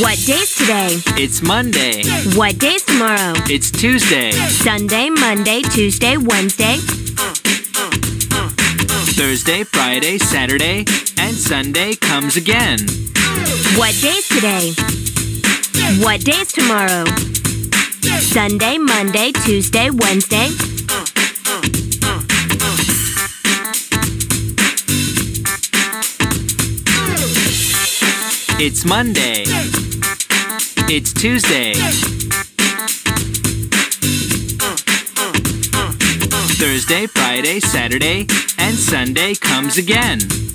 What day's today? It's Monday. What day's tomorrow? It's Tuesday. Sunday, Monday, Tuesday, Wednesday. Thursday, Friday, Saturday, and Sunday comes again. What day's today? What day's tomorrow? Sunday, Monday, Tuesday, Wednesday. It's Monday. It's Tuesday. Thursday, Friday, Saturday, and Sunday comes again.